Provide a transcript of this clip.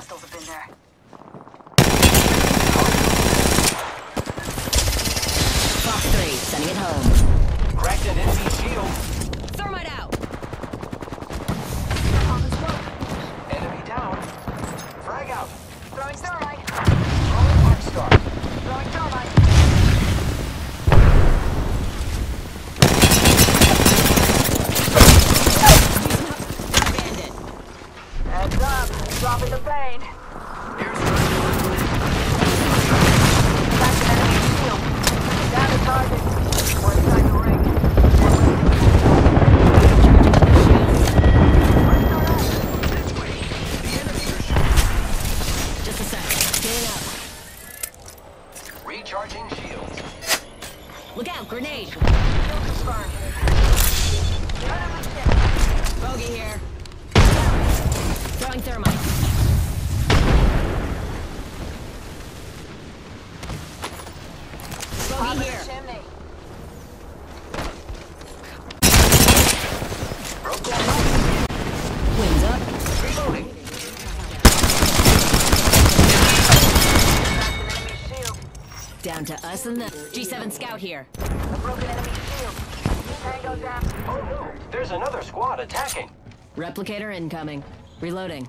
Hostiles have been there. Fox 3, sending it home. Cracked an NC shield. Thermite out! Enemy down. Frag out. Throwing thermite. Throwing arc star. Throwing thermite. Rain. That's an enemy shield. Down the target. One side of the ring. Just a sec. Healing up. Recharging shields. Look out, grenade. Shield confirmed. Top Bogey of the here. chimney. Broke down. Wings up. Reloading. That's an enemy shield. Down to us and the G7 scout here. A broken enemy shield. Tango down. Oh no, there's another squad attacking. Replicator incoming. Reloading.